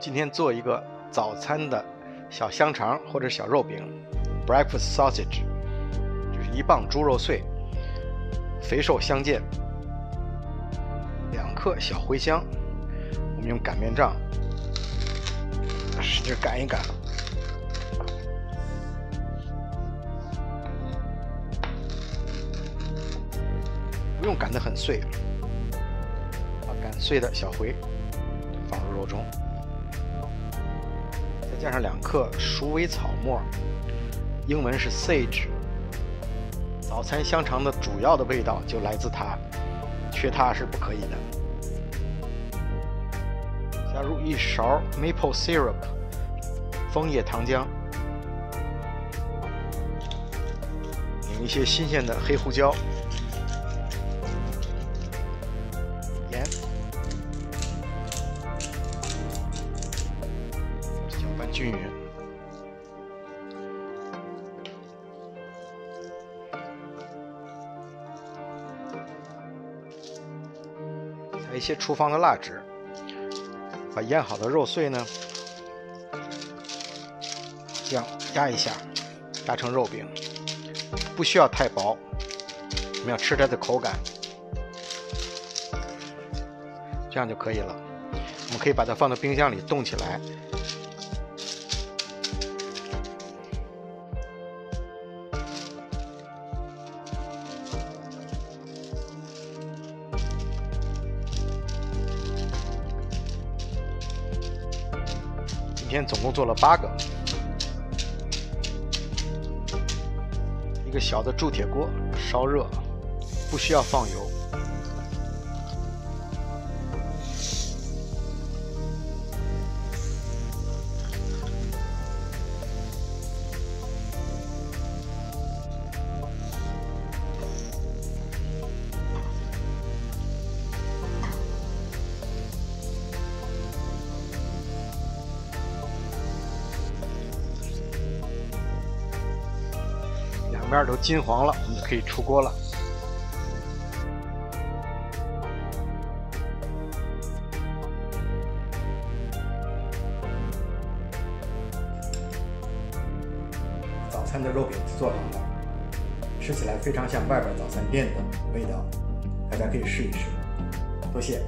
今天做一个早餐的小香肠或者小肉饼，breakfast sausage，就是一磅猪肉碎，肥瘦相间。两克小茴香，我们用擀面杖使劲擀一擀，不用擀得很碎，把擀碎的小茴放入肉中。加上两克鼠尾草末，英文是 sage。早餐香肠的主要的味道就来自它，缺它是不可以的。加入一勺 maple syrup，枫叶糖浆，拧一些新鲜的黑胡椒。均匀，加一些厨房的蜡纸，把腌好的肉碎呢，这样压一下，压成肉饼，不需要太薄，我们要吃它的口感，这样就可以了。我们可以把它放到冰箱里冻起来。今天总共做了八个，一个小的铸铁锅烧热，不需要放油。面都金黄了，我们就可以出锅了。早餐的肉饼做好了，吃起来非常像外边早餐店的味道，大家可以试一试。多谢。